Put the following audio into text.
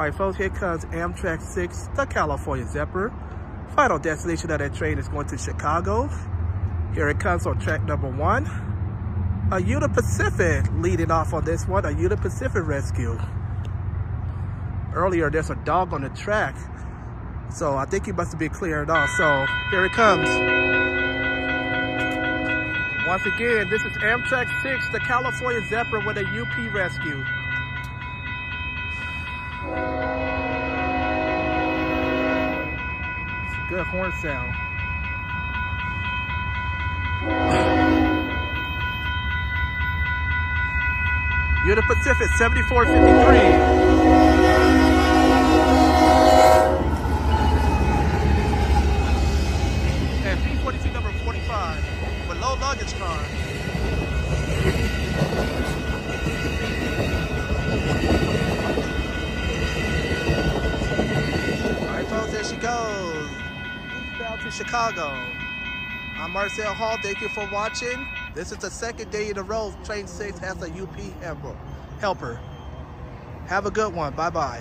All right, folks, here comes Amtrak 6, the California Zephyr. Final destination of that train is going to Chicago. Here it comes on track number one. A Union Pacific leading off on this one, a Union Pacific rescue. Earlier, there's a dog on the track. So I think he must been cleared off. So here it comes. Once again, this is Amtrak 6, the California Zephyr with a UP rescue. It's a good horn sound. Union Pacific 7453. And P42 number 45 with low luggage car. Alright folks, there she goes. Eastbound to Chicago. I'm Marcel Hall. Thank you for watching. This is the second day in a row Train 6 has a UP helper. Have a good one. Bye-bye.